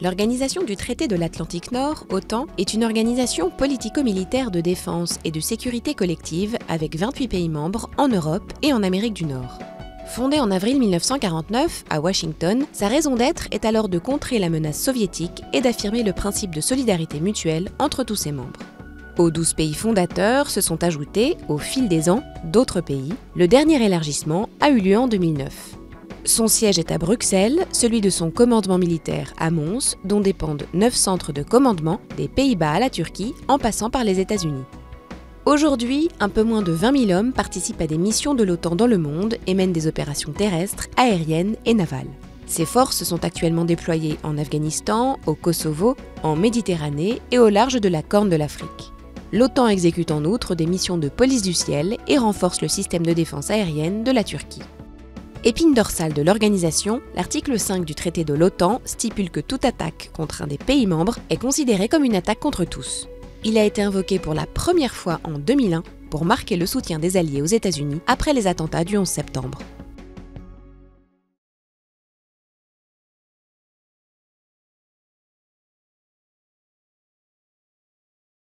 L'Organisation du traité de l'Atlantique Nord, OTAN, est une organisation politico-militaire de défense et de sécurité collective avec 28 pays membres en Europe et en Amérique du Nord. Fondée en avril 1949 à Washington, sa raison d'être est alors de contrer la menace soviétique et d'affirmer le principe de solidarité mutuelle entre tous ses membres. Aux 12 pays fondateurs se sont ajoutés, au fil des ans, d'autres pays. Le dernier élargissement a eu lieu en 2009. Son siège est à Bruxelles, celui de son commandement militaire à Mons, dont dépendent neuf centres de commandement des Pays-Bas à la Turquie, en passant par les États-Unis. Aujourd'hui, un peu moins de 20 000 hommes participent à des missions de l'OTAN dans le monde et mènent des opérations terrestres, aériennes et navales. Ces forces sont actuellement déployées en Afghanistan, au Kosovo, en Méditerranée et au large de la Corne de l'Afrique. L'OTAN exécute en outre des missions de police du ciel et renforce le système de défense aérienne de la Turquie. Épine dorsale de l'organisation, l'article 5 du traité de l'OTAN stipule que toute attaque contre un des pays membres est considérée comme une attaque contre tous. Il a été invoqué pour la première fois en 2001 pour marquer le soutien des Alliés aux États-Unis après les attentats du 11 septembre.